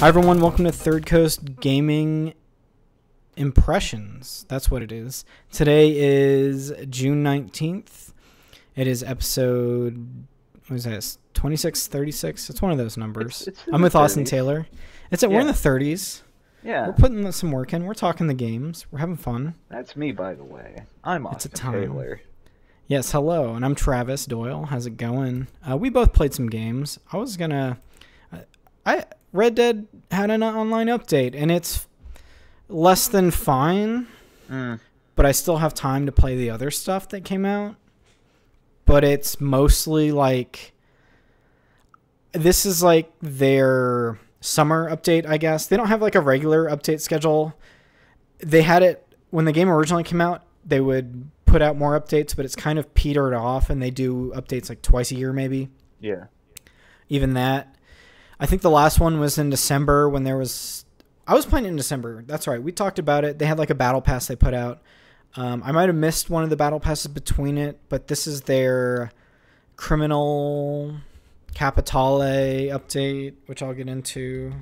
Hi everyone, welcome to Third Coast Gaming Impressions. That's what it is. Today is June 19th. It is episode what is this? 26, 36? It's one of those numbers. It's- it's I'm with Austin 30s. Taylor. It's at we're in the 30s. Yeah, We're putting some work in. We're talking the games. We're having fun. that's me, by the way. I'm It's a Austin time. Taylor. Yes, hello, and I'm Travis Doyle. How's it going? Uh, we both played some games. I was gonna, I, I Red Dead had an online update, and it's less than fine, Mm. but I still have time to play the other stuff that came out. But it's mostly like this is like their summer update, I guess. They don't have like a regular update schedule. They had it when the game originally came out, they would put out more updates, but it's kind of petered off and they do updates like twice a year maybe. Yeah. Even that. I think the last one was in December when there was I was playing in December. That's right. We talked about it. They had like a battle pass they put out. Um, I might have missed one of the battle passes between it, but this is their criminal capitale update, which I'll get into.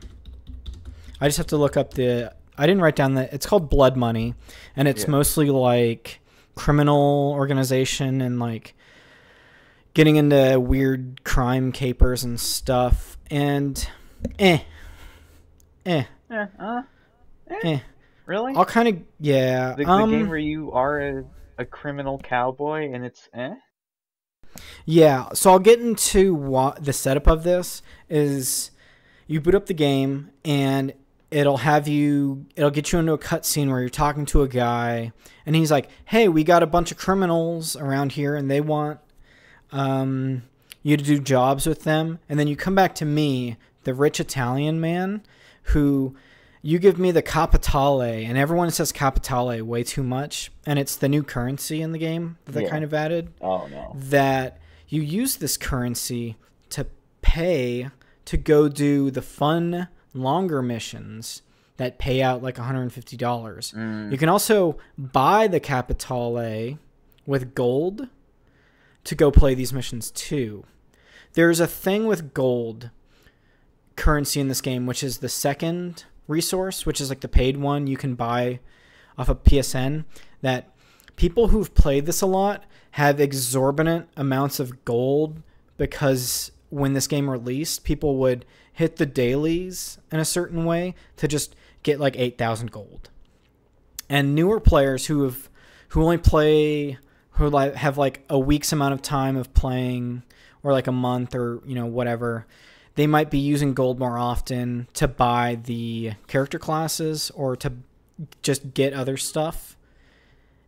I just have to look up the. I didn't write down the. It's called Blood Money, and it's Yeah. mostly like criminal organization and like getting into weird crime capers and stuff. And eh, eh, Eh, uh, eh. really? I'll kind of yeah. the, the um, game where you are a, a criminal cowboy and it's eh? Yeah, so I'll get into what the setup of this is. You boot up the game and it'll have you. It'll get you into a cutscene where you're talking to a guy and he's like, "Hey, we got a bunch of criminals around here and they want um, you to do jobs with them." And then you come back to me, the rich Italian man, who you give me the capitale, and everyone says capitale way too much, and it's the new currency in the game that they Yeah. kind of added Oh no. that you use this currency to pay to go do the fun longer missions that pay out like $150. Mm. You can also buy the Capitale with gold to go play these missions too. There's a thing with gold currency in this game, which is the second resource, which is like the paid one you can buy off of PSN, that people who've played this a lot have exorbitant amounts of gold because when this game released, people would hit the dailies in a certain way to just get like 8,000 gold. And newer players who have who only play who like have like a week's amount of time of playing or like a month or, you know, whatever, they might be using gold more often to buy the character classes or to just get other stuff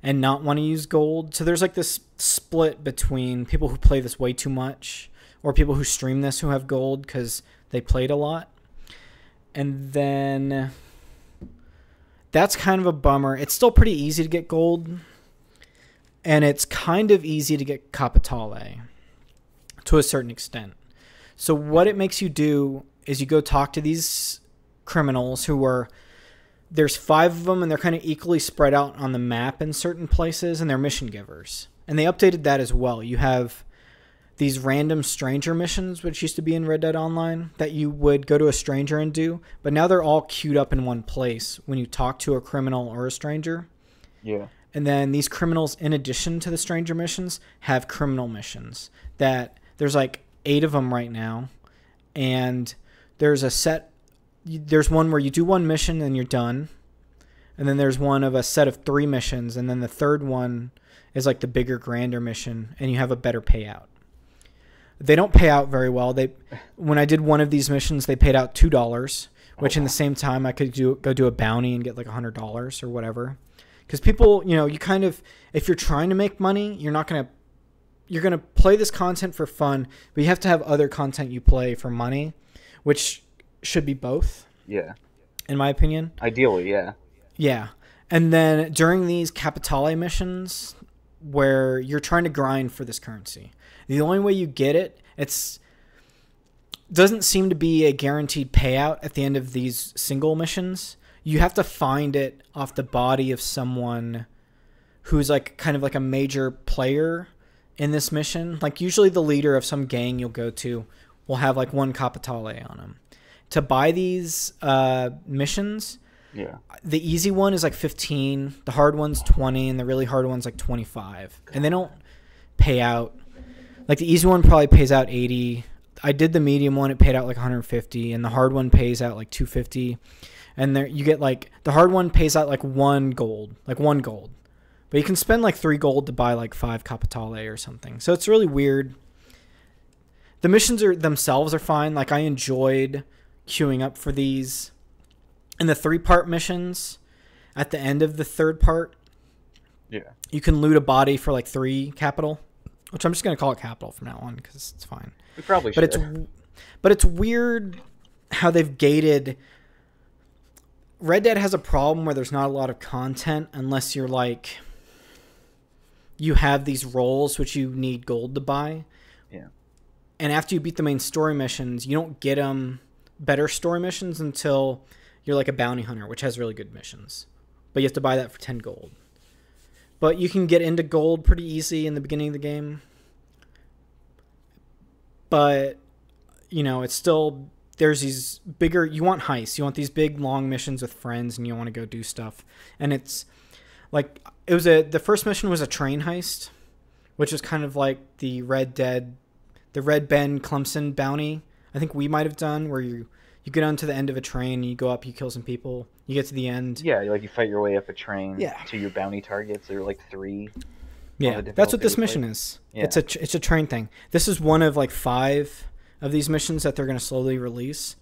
and not want to use gold. So there's like this split between people who play this way too much or people who stream this who have gold because they played a lot. And then that's kind of a bummer. It's still pretty easy to get gold, and it's kind of easy to get Capitale to a certain extent. So what it makes you do is you go talk to these criminals who are there's five of them and they're kind of equally spread out on the map in certain places and they're mission givers. And they updated that as well. You have these random stranger missions which used to be in Red Dead Online that you would go to a stranger and do, but now they're all queued up in one place when you talk to a criminal or a stranger. Yeah. And then these criminals, in addition to the stranger missions, have criminal missions. That there's like eight of them right now, and there's a set. There's one where you do one mission and you're done, and then there's one of a set of three missions, and then the third one is like the bigger, grander mission, and you have a better payout. They don't pay out very well. They, when I did one of these missions, they paid out two dollars, which in the same time I could do go do a bounty and get like a hundred dollars or whatever because people you know you kind of if you're trying to make money you're not going to you're going to play this content for fun but you have to have other content you play for money which should be both Yeah. in my opinion Ideally, yeah. yeah and then during these capitale missions where you're trying to grind for this currency the only way you get it it's doesn't seem to be a guaranteed payout at the end of these single missions you have to find it off the body of someone who's like kind of like a major player in this mission. Like usually the leader of some gang you'll go to will have like one Capitale on him. To buy these uh, missions, Yeah. the easy one is like 15, the hard one's 20, and the really hard one's like 25. And they don't pay out. Like the easy one probably pays out 80. I did the medium one, it paid out like 150, and the hard one pays out like 250. And there you get like the hard one pays out like 1 gold, like 1 gold. But you can spend like 3 gold to buy like 5 Capitale or something. So it's really weird. The missions are themselves are fine. Like I enjoyed queuing up for these in the three part missions at the end of the third part Yeah. you can loot a body for like three capital which i'm just going to call it capital from now on because it's fine We probably but should. it's but it's weird how they've gated red dead has a problem where there's not a lot of content unless you're like you have these roles which you need gold to buy Yeah. and after you beat the main story missions you don't get them better story missions until you're like a bounty hunter which has really good missions. But you have to buy that for 10 gold. But you can get into gold pretty easy in the beginning of the game. But you know it's still there's these bigger you want heists. You want these big long missions with friends and you want to go do stuff. And it's like it was a the first mission was a train heist which is kind of like the red dead the Red Ben Clempson bounty i think we might have done where you you get onto the end of a train you go up you kill some people you get to the end yeah, like you fight your way up a train Yeah. to your bounty targets. There are like three. Yeah, that's what this mission like- is. Yeah. It's a it's a train thing. This is one of like five of these missions that they're going to slowly release,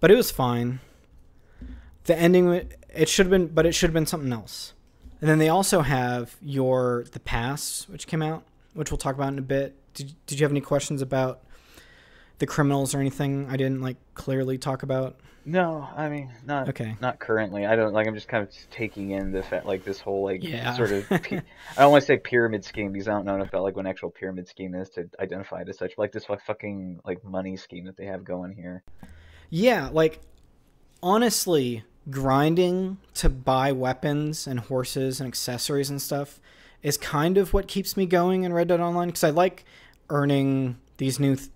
but it was fine. The ending it should have been, but it should have been something else. And then they also have your the pass, which came out, which we'll talk about in a bit. Did Did you have any questions about the criminals or anything? I didn't like clearly talk about. No, I mean not Okay. not currently. I don't like. I'm just kind of taking in the fact like this whole like Yeah. sort of. P- I don't want to say pyramid scheme because I don't know enough about like what an actual pyramid scheme is to identify it as such. But, like this fu- fucking like money scheme that they have going here. Yeah, like honestly, grinding to buy weapons and horses and accessories and stuff is kind of what keeps me going in Red Dead Online because I like earning these new th-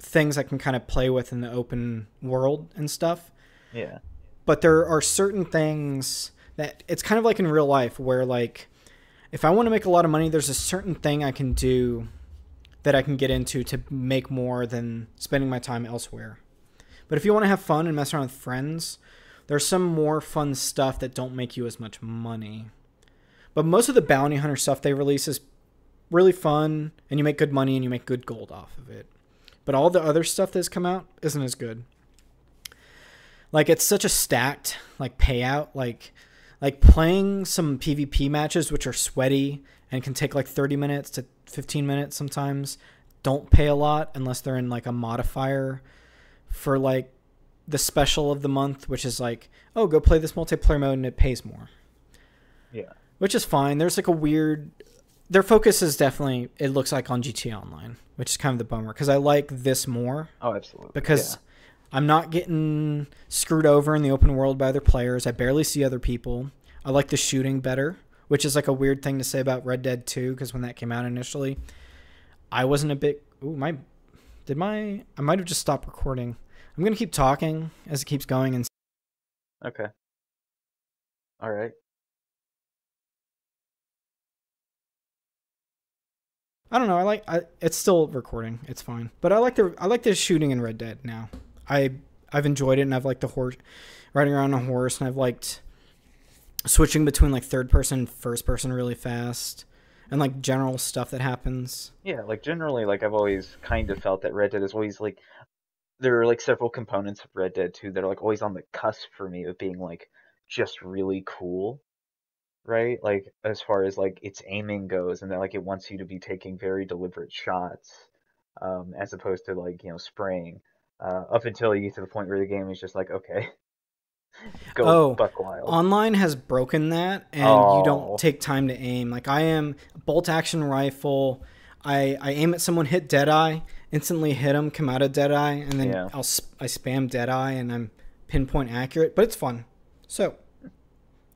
things I can kind of play with in the open world and stuff. Yeah. But there are certain things that it's kind of like in real life where like if I want to make a lot of money, there's a certain thing I can do that I can get into to make more than spending my time elsewhere. But if you want to have fun and mess around with friends, there's some more fun stuff that don't make you as much money. But most of the bounty hunter stuff they release is really fun and you make good money and you make good gold off of it. But all the other stuff that's come out isn't as good. Like it's such a stacked like payout like like playing some PvP matches which are sweaty and can take like 30 minutes to 15 minutes sometimes don't pay a lot unless they're in like a modifier for like the special of the month which is like oh go play this multiplayer mode and it pays more Yeah. which is fine there's like a weird their focus is definitely it looks like on GTA online which is kind of the bummer because I like this more Oh, absolutely. because I'm not getting screwed over in the open world by other players. I barely see other people. I like the shooting better, which is like a weird thing to say about Red Dead 2 because when that came out initially, I wasn't a big. Ooh, my. Did my. I might have just stopped recording. I'm going to keep talking as it keeps going and. yeah. Okay. All right. I don't know. I like. I, it's still recording. It's fine. But I like the. I like the shooting in Red Dead now. I I've enjoyed it and I've liked the horse riding around on a horse and I've liked switching between like third person first person really fast and like general stuff that happens. Yeah, like generally, like I've always kind of felt that Red Dead is always like there are like several components of Red Dead 2 that are like always on the cusp for me of being like just really cool. Right? Like as far as like its aiming goes and that like it wants you to be taking very deliberate shots um as opposed to like, you know, spraying. Uh up until you get to the point where the game is just like, okay. Go Oh, buck wild. Online has broken that and you Oh. don't take time to aim. Like I am a bolt action rifle. I I aim at someone, hit Deadeye, instantly hit them, come out of Deadeye, and then Yeah. I'll sp- I spam Deadeye and I'm pinpoint accurate. But it's fun, so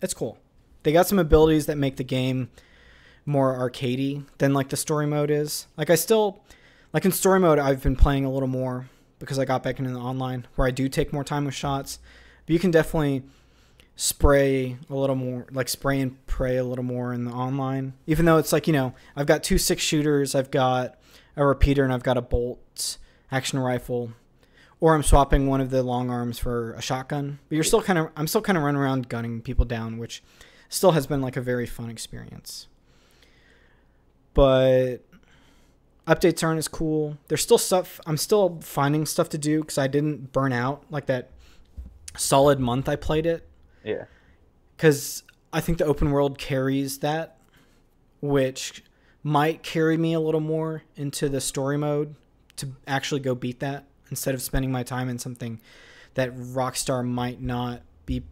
it's cool. They got some abilities that make the game more arcadey than like the story mode is. Like I still like in story mode I've been playing a little more because I got back into the online where I do take more time with shots. But you can definitely spray a little more like spray and pray a little more in the online. Even though it's like, you know, I've got two six shooters, I've got a repeater and I've got a bolt action rifle or I'm swapping one of the long arms for a shotgun. But you're still kind of I'm still kind of running around gunning people down, which still has been like a very fun experience. But updates aren't as cool. There's still stuff I'm still finding stuff to do because I didn't burn out like that solid month I played it. Yeah. Because I think the open world carries that, which might carry me a little more into the story mode to actually go beat that instead of spending my time in something that Rockstar might not be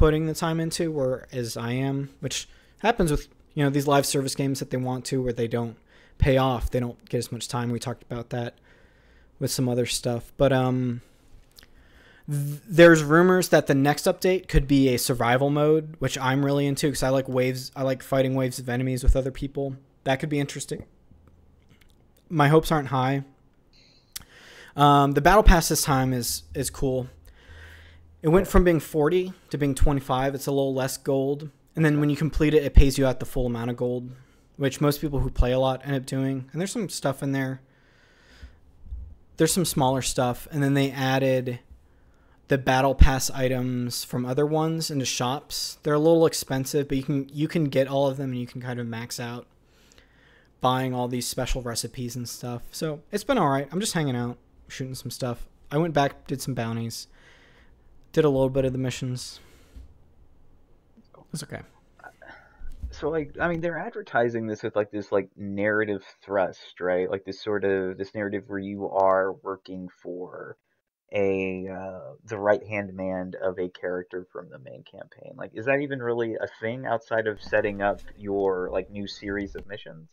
putting the time into, whereas I am, which happens with you know these live service games that they want to, where they don't pay off, they don't get as much time. We talked about that with some other stuff, but um, th- there's rumors that the next update could be a survival mode, which I'm really into because I like waves. I like fighting waves of enemies with other people. That could be interesting. My hopes aren't high um, the battle pass this time is is cool. It went from being 40 to being 25. It's a little less gold. And then when you complete it, it pays you out the full amount of gold, which most people who play a lot end up doing. And there's some stuff in there. There's some smaller stuff. And then they added the battle pass items from other ones into shops. They're a little expensive, but you can you can get all of them and you can kind of max out buying all these special recipes and stuff. So it's been all right. I'm just hanging out shooting some stuff. I went back, did some bounties, did a little bit of the missions. It's okay. So like, I mean, they're advertising this with like this like narrative thrust, right? Like this sort of this narrative where you are working for a uh, the right hand man of a character from the main campaign. Like, is that even really a thing outside of setting up your like new series of missions?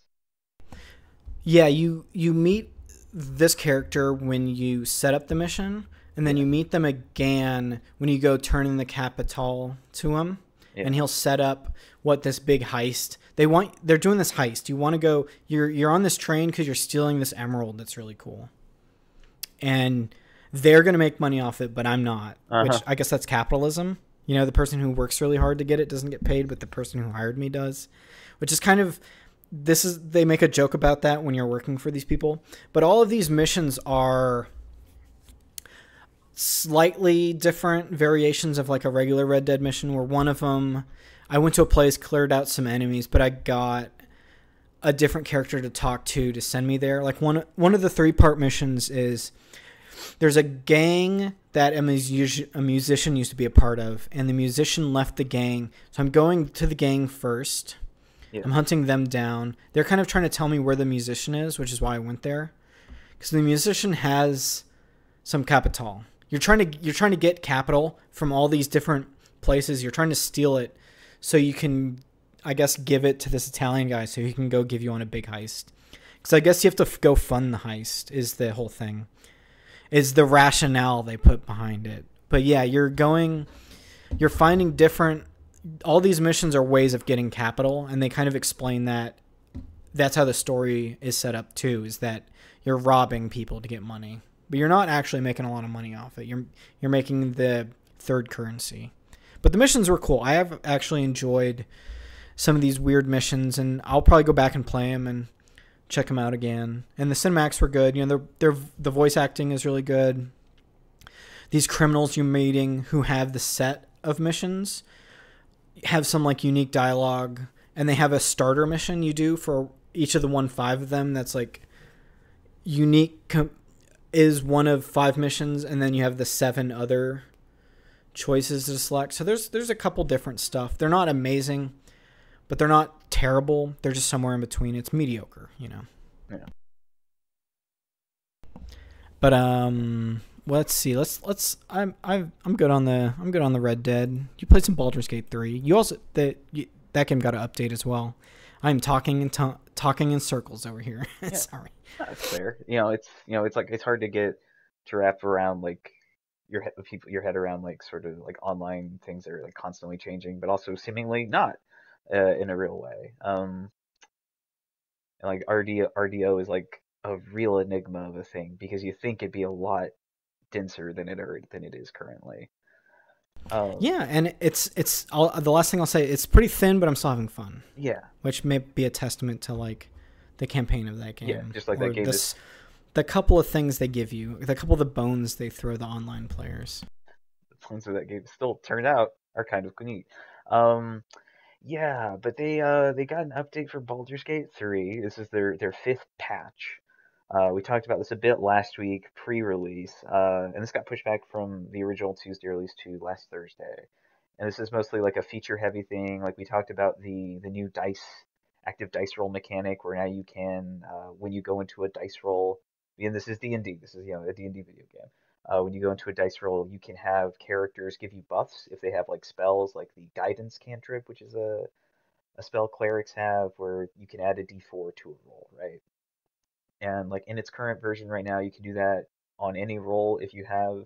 Yeah, you you meet this character when you set up the mission, and then you meet them again when you go turn in the capital to him, yeah. and he'll set up what this big heist. They want they're doing this heist. You want to go. You're you're on this train because you're stealing this emerald that's really cool, and they're gonna make money off it, but I'm not. Uh-huh. Which I guess that's capitalism. You know, the person who works really hard to get it doesn't get paid, but the person who hired me does, which is kind of this is they make a joke about that when you're working for these people but all of these missions are slightly different variations of like a regular red dead mission where one of them i went to a place cleared out some enemies but i got a different character to talk to to send me there like one one of the three part missions is there's a gang that a, music, a musician used to be a part of and the musician left the gang so i'm going to the gang first yeah. I'm hunting them down. They're kind of trying to tell me where the musician is, which is why I went there. Because the musician has some capital. You're trying to you're trying to get capital from all these different places. You're trying to steal it so you can I guess give it to this Italian guy so he can go give you on a big heist. Cuz I guess you have to go fund the heist is the whole thing. Is the rationale they put behind it. But yeah, you're going you're finding different all these missions are ways of getting capital, and they kind of explain that. That's how the story is set up too. Is that you're robbing people to get money, but you're not actually making a lot of money off it. You're you're making the third currency. But the missions were cool. I have actually enjoyed some of these weird missions, and I'll probably go back and play them and check them out again. And the cinematics were good. You know, they're, the voice acting is really good. These criminals you're meeting who have the set of missions have some like unique dialogue and they have a starter mission you do for each of the one five of them that's like unique com- is one of five missions and then you have the seven other choices to select so there's there's a couple different stuff they're not amazing but they're not terrible they're just somewhere in between it's mediocre you know yeah but um let's see. Let's let's. I'm I'm I'm good on the I'm good on the Red Dead. You played some Baldur's Gate three. You also that that game got an update as well. I'm talking in t- talking in circles over here. Yeah, Sorry. That's fair. You know, it's you know, it's like it's hard to get to wrap around like your head people your head around like sort of like online things that are like constantly changing, but also seemingly not uh, in a real way. Um, and like RDO RDO is like a real enigma of a thing because you think it'd be a lot denser than it are than it is currently. Um, Yeah, and it's it's I'll, the last thing I'll say. It's pretty thin, but I'm still having fun, yeah, which may be a testament to like the campaign of that game. Yeah, just like that game this- the couple of things they give you, the couple of the bones they throw the online players. the plans of that game still turned out are kind of neat. Um, yeah, but they uh they got an update for Baldur's Gate 3. This is their their fifth patch. Uh, we talked about this a bit last week, pre-release, uh, and this got pushed back from the original Tuesday release to last Thursday. And this is mostly like a feature-heavy thing. Like we talked about the the new dice, active dice roll mechanic, where now you can, uh, when you go into a dice roll, and this is D&D. This is you know a D&D video game. Uh, when you go into a dice roll, you can have characters give you buffs if they have like spells, like the guidance cantrip, which is a a spell clerics have, where you can add a d4 to a roll, right? And like in its current version right now, you can do that on any roll if you have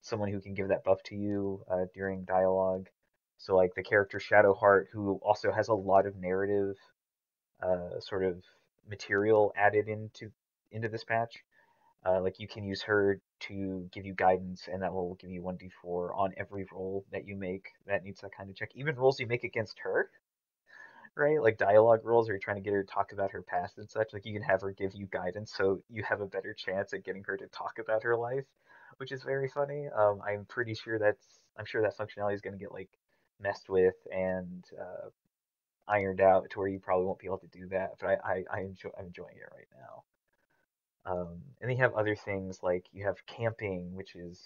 someone who can give that buff to you uh, during dialogue. So like the character Shadowheart, who also has a lot of narrative uh, sort of material added into into this patch. Uh, like you can use her to give you guidance, and that will give you 1d4 on every roll that you make that needs that kind of check. Even rolls you make against her, right? Like dialogue rolls, where you're trying to get her to talk about her past and such. Like you can have her give you guidance, so you have a better chance at getting her to talk about her life, which is very funny. Um, I'm pretty sure that's I'm sure that functionality is going to get like messed with and uh, ironed out to where you probably won't be able to do that. But I I, I enjoy I'm enjoying it right now. Um, and then you have other things like you have camping, which is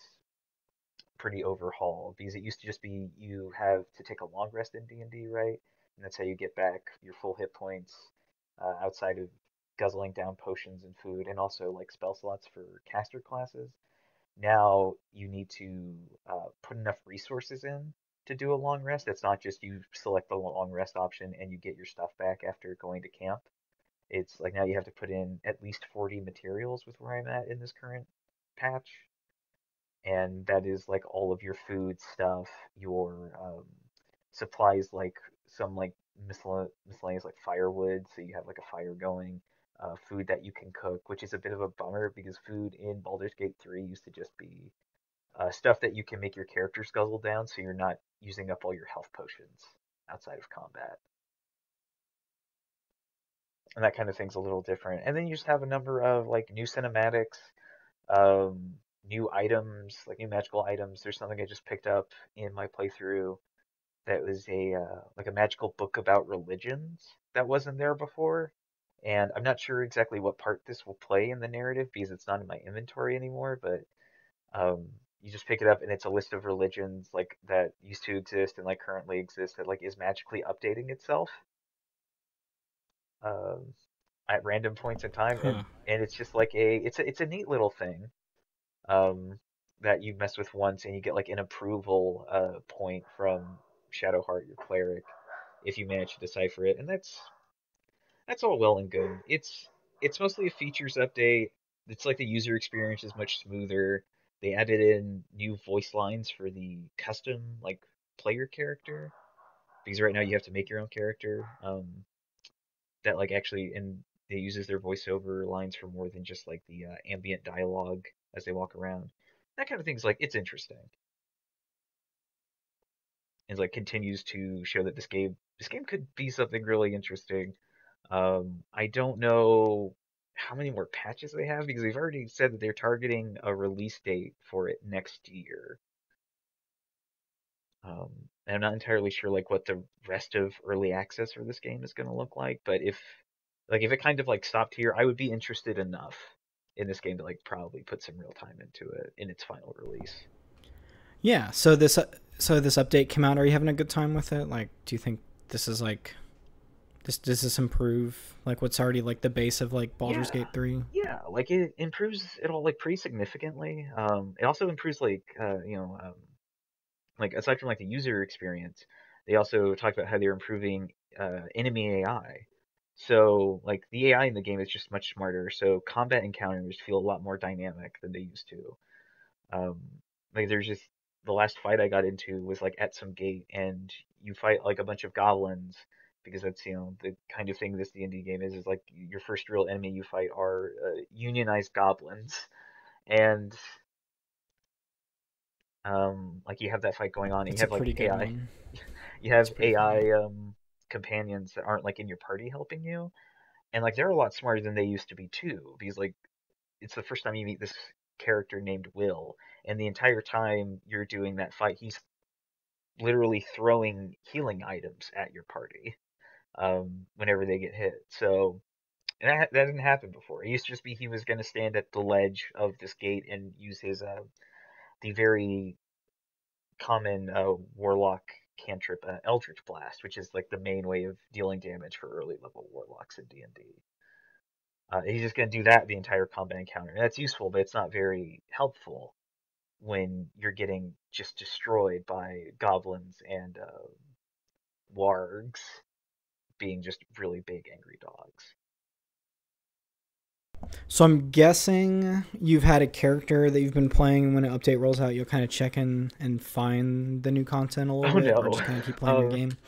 pretty overhauled because it used to just be you have to take a long rest in D&D, right? And that's how you get back your full hit points uh, outside of guzzling down potions and food and also like spell slots for caster classes. Now you need to uh, put enough resources in to do a long rest. It's not just you select the long rest option and you get your stuff back after going to camp. It's like now you have to put in at least 40 materials with where I'm at in this current patch. And that is like all of your food stuff, your um, supplies, like some like miscel- miscellaneous like firewood, so you have like a fire going, uh, food that you can cook, which is a bit of a bummer because food in Baldur's Gate 3 used to just be uh, stuff that you can make your characters guzzle down, so you're not using up all your health potions outside of combat and that kind of thing's a little different. And then you just have a number of like new cinematics, um, new items, like new magical items. There's something I just picked up in my playthrough that was a uh, like a magical book about religions that wasn't there before. And I'm not sure exactly what part this will play in the narrative because it's not in my inventory anymore, but um, you just pick it up and it's a list of religions like that used to exist and like currently exist that like is magically updating itself um, at random points in time, and, and it's just like a it's a it's a neat little thing um, that you mess with once, and you get like an approval uh, point from Shadowheart, your cleric, if you manage to decipher it, and that's that's all well and good. It's it's mostly a features update. It's like the user experience is much smoother. They added in new voice lines for the custom like player character because right now you have to make your own character. Um, that like actually and it uses their voiceover lines for more than just like the uh, ambient dialogue as they walk around. That kind of thing's like it's interesting. And like continues to show that this game this game could be something really interesting. Um, I don't know how many more patches they have because they've already said that they're targeting a release date for it next year. Um, and I'm not entirely sure like what the rest of early access for this game is going to look like, but if like if it kind of like stopped here, I would be interested enough in this game to like probably put some real time into it in its final release. Yeah. So this uh, so this update came out. Are you having a good time with it? Like, do you think this is like this does this improve like what's already like the base of like Baldur's Yeah. Gate three? Yeah, like it improves it all like pretty significantly. Um, it also improves like uh, you know, um, like aside from like the user experience, they also talked about how they're improving uh, enemy AI. So like the AI in the game is just much smarter. So combat encounters feel a lot more dynamic than they used to. Um, like there's just the last fight I got into was like at some gate, and you fight like a bunch of goblins because that's you know the kind of thing this D&D game is is like your first real enemy you fight are uh, unionized goblins. And um like you have that fight going on and you have like AI you have It's pretty good. AI um companions that aren't like in your party helping you. And like they're a lot smarter than they used to be too because like it's the first time you meet this character named Will and the entire time you're doing that fight he's literally throwing healing items at your party um, whenever they get hit. So and that, that didn't happen before. It used to just be he was going to stand at the ledge of this gate and use his uh, the very common uh, warlock cantrip uh, Eldritch Blast, which is like the main way of dealing damage for early level warlocks in D and D. Uh, he's just going to do that the entire combat encounter. And that's useful, but it's not very helpful when you're getting just destroyed by goblins and uh, wargs being just really big angry dogs. So I'm guessing you've had a character that you've been playing, and when an update rolls out, you'll kind of check in and find the new content a little Oh bit, or just kind of keep playing your Um, game.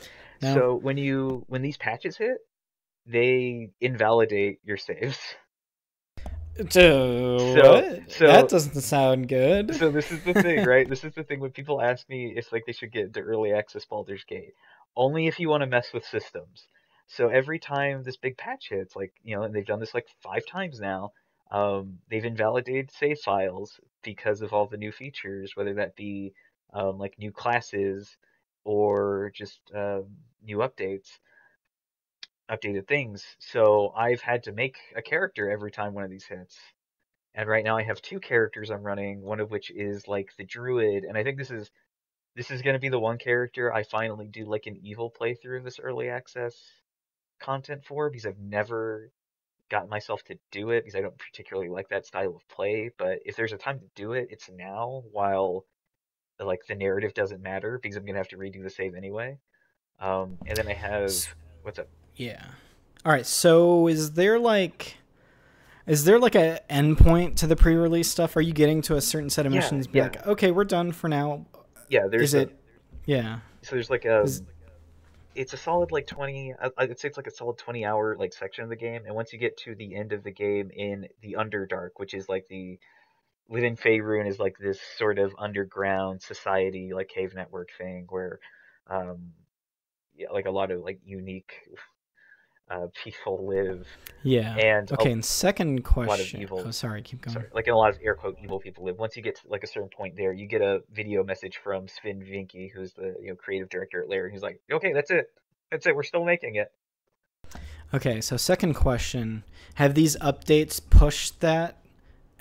No. so when you when these patches hit, they invalidate your saves. So, So what? so That doesn't sound good. so this is the thing, right? This is the thing when people ask me if like they should get into early access Baldur's Gate. Only if you want to mess with systems. So every time this big patch hits, like, you know, and they've done this like five times now, um, they've invalidated save files because of all the new features, whether that be um, like new classes or just um, new updates, updated things. So I've had to make a character every time one of these hits. And right now I have two characters I'm running, one of which is like the druid, and I think this is this is going to be the one character I finally do like an evil playthrough of this early access content for because I've never gotten myself to do it because I don't particularly like that style of play, but if there's a time to do it, it's now while like the narrative doesn't matter because I'm going to have to redo the save anyway. Um, and then I have what's up? Yeah. All right. So is there like is there like a endpoint to the pre-release stuff? Are you getting to a certain set of Yeah, missions? Be yeah. like, okay, we're done for now. Yeah, there's Is a, it? Yeah. so there's like a Is, it's a solid like 20 I- i'd say it's like a solid 20 hour like section of the game and once you get to the end of the game in the underdark which is like the within Faerun is like this sort of underground society like cave network thing where um yeah like a lot of like unique uh people live yeah. and a, Okay. And second lot of question. evil Oh, sorry. Keep going. sorry like in a lot of air quote evil people live once you get to like a certain point there you get a video message from Swen Vincke who's the you know creative director at Larian and he's like okay that's it that's it we're still making it Okay. So second question: Have these updates pushed that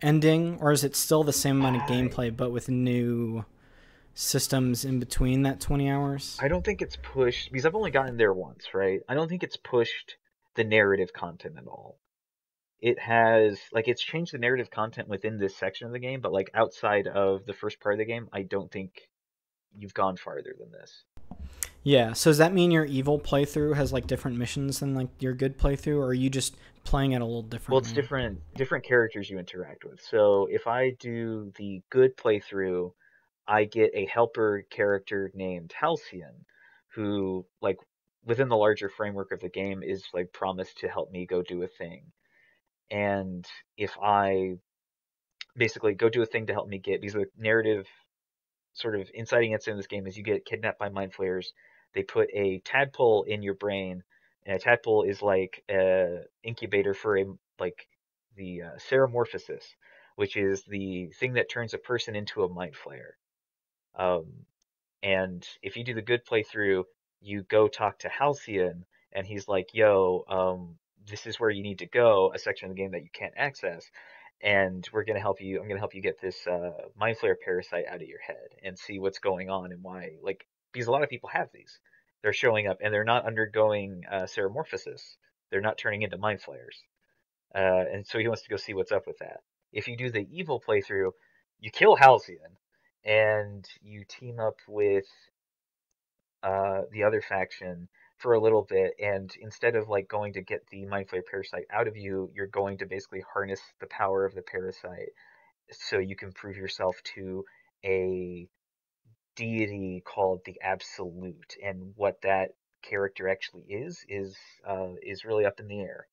ending, or is it still the same amount of I gameplay but with new systems in between that twenty hours? I don't think it's pushed because I've only gotten there once, right? I don't think it's pushed the narrative content at all. It has like it's changed the narrative content within this section of the game, but like outside of the first part of the game, I don't think you've gone farther than this. Yeah. So does that mean your evil playthrough has like different missions than like your good playthrough, or are you just playing it a little different? Well, it's different different characters you interact with. So if I do the good playthrough, I get a helper character named Halsin, who like within the larger framework of the game is like promised to help me go do a thing. And if I basically go do a thing to help me get because the narrative sort of inciting incident in this game is you get kidnapped by mind flayers. They put a tadpole in your brain, and a tadpole is like a incubator for a like the uh, ceremorphosis, which is the thing that turns a person into a mind flayer. Um, and if you do the good playthrough, you go talk to Halsin, and he's like, "Yo, um, this is where you need to go, a section of the game that you can't access." and we're gonna help you. I'm gonna help you get this uh, mind flayer parasite out of your head and see what's going on and why. Like because a lot of people have these, they're showing up and they're not undergoing uh. They're not turning into mind uh, and so he wants to go see what's up with that. If you do the evil playthrough, you kill Halsin and you team up with uh, the other faction for a little bit, and instead of like going to get the mind flayer parasite out of you, you're going to basically harness the power of the parasite so you can prove yourself to a deity called the Absolute. And what that character actually is is uh, is really up in the air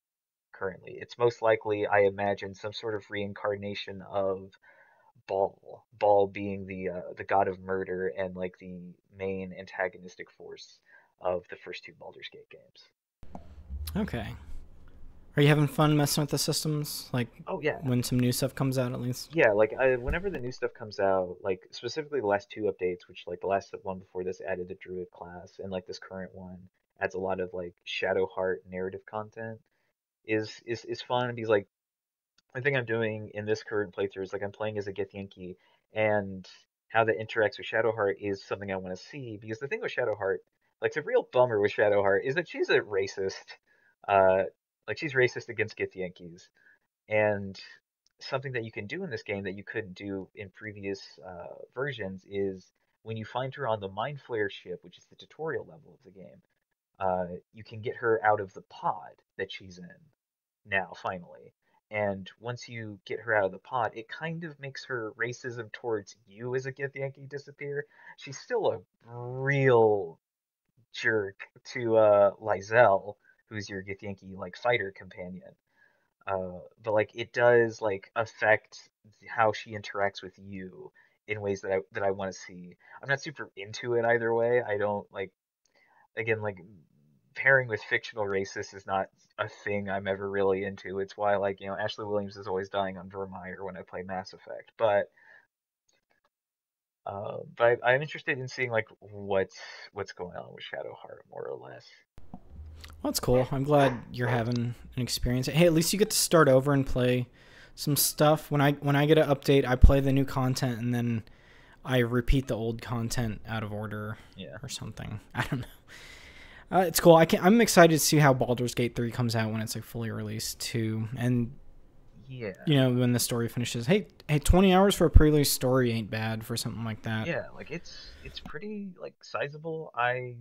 currently. It's most likely, I imagine, some sort of reincarnation of Baal. Baal being the uh, the god of murder and like the main antagonistic force of the first two Baldur's Gate games. Okay. Are you having fun messing with the systems? Like, oh yeah, when some new stuff comes out, at least. Yeah, like I, whenever the new stuff comes out, like specifically the last two updates, which like the last one before this added the druid class, and like this current one adds a lot of like Shadowheart narrative content, is is is fun because like the thing I'm doing in this current playthrough is like I'm playing as a Githyanki, and how that interacts with Shadowheart is something I want to see because the thing with Shadowheart, like the real bummer with Shadowheart, is that she's a racist. Uh, like she's racist against Githyankis, and something that you can do in this game that you couldn't do in previous uh, versions is when you find her on the Mind Flayer ship, which is the tutorial level of the game, uh, you can get her out of the pod that she's in now, finally. And once you get her out of the pot, it kind of makes her racism towards you as a Githyanki disappear. She's still a real jerk to uh, Lae'zel, who's your Githyanki like fighter companion. Uh, but like it does like affect how she interacts with you in ways that I that I want to see. I'm not super into it either way. I don't like again like pairing with fictional racists is not a thing I'm ever really into. It's why like you know Ashley Williams is always dying on Virmire when I play Mass Effect, but. Uh, but I'm interested in seeing like what's what's going on with Shadowheart more or less. Well, that's cool. I'm glad you're having an experience. Hey, at least you get to start over and play some stuff. When I when I get an update, I play the new content and then I repeat the old content out of order yeah. or something. I don't know. Uh, it's cool. I can, I'm excited to see how Baldur's Gate 3 comes out when it's like fully released too. And yeah, you know when the story finishes. Hey, hey, 20 hours for a pre-release story ain't bad for something like that. Yeah, like it's it's pretty like sizable. I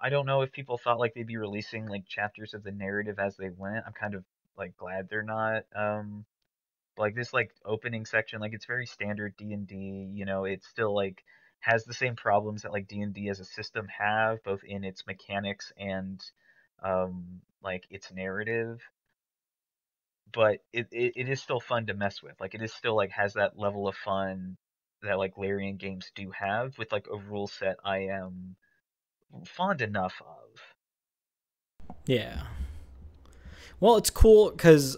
I don't know if people thought like they'd be releasing like chapters of the narrative as they went. I'm kind of like glad they're not. Um, like this like opening section, like it's very standard D and D. You know, it's still like has the same problems that like D and D as a system have, both in its mechanics and um like its narrative. But it, it, it is still fun to mess with. Like it is still like has that level of fun that like Larian games do have with like a rule set I am fond enough of. Yeah. Well, it's cool because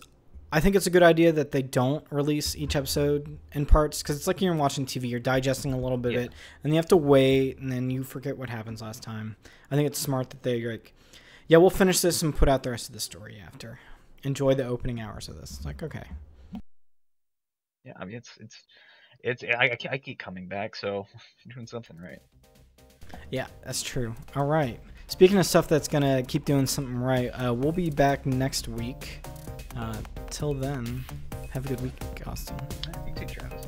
I think it's a good idea that they don't release each episode in parts because it's like you're watching TV, you're digesting a little bit yeah. of it, and you have to wait, and then you forget what happens last time. I think it's smart that they're like, yeah, we'll finish this and put out the rest of the story after. Enjoy the opening hours of this. It's like, okay. Yeah, I mean, it's it's it's I, I keep coming back, so doing something right. Yeah, that's true. All right. Speaking of stuff that's going to keep doing something right, uh, we'll be back next week. Uh, till then, have a good week, Austin. You too, Travis.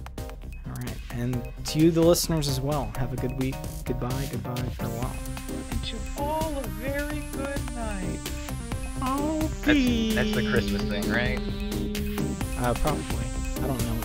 All right. And to you, the listeners, as well, have a good week. Goodbye, goodbye for a while. And to all a very good night. Oh, that's, that's the Christmas thing, right? Uh, probably. I don't know.